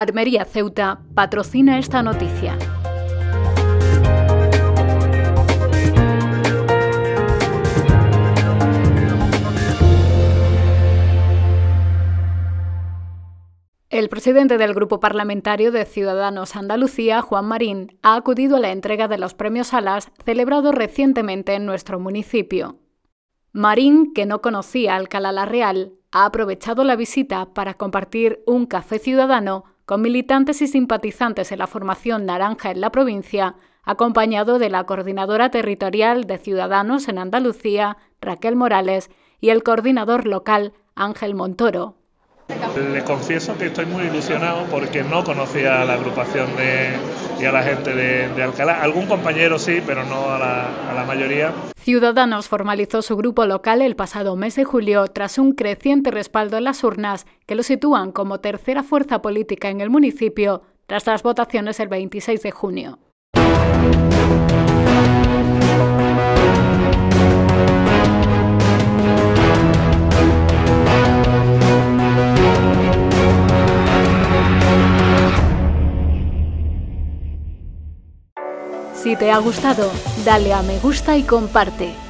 Armería Ceuta patrocina esta noticia. El presidente del Grupo Parlamentario de Ciudadanos Andalucía, Juan Marín, ha acudido a la entrega de los premios Alas celebrado recientemente en nuestro municipio. Marín, que no conocía Alcalá la Real, ha aprovechado la visita para compartir un café ciudadano con militantes y simpatizantes en la formación Naranja en la provincia, acompañado de la coordinadora territorial de Ciudadanos en Andalucía, Raquel Morales, y el coordinador local, Ángel Montoro. Le confieso que estoy muy ilusionado porque no conocía a la agrupación de, y a la gente de, Alcalá. Algún compañero sí, pero no a la, a la mayoría. Ciudadanos formalizó su grupo local el pasado mes de julio tras un creciente respaldo en las urnas que lo sitúan como tercera fuerza política en el municipio tras las votaciones el 26 de junio. Si te ha gustado, dale a me gusta y comparte.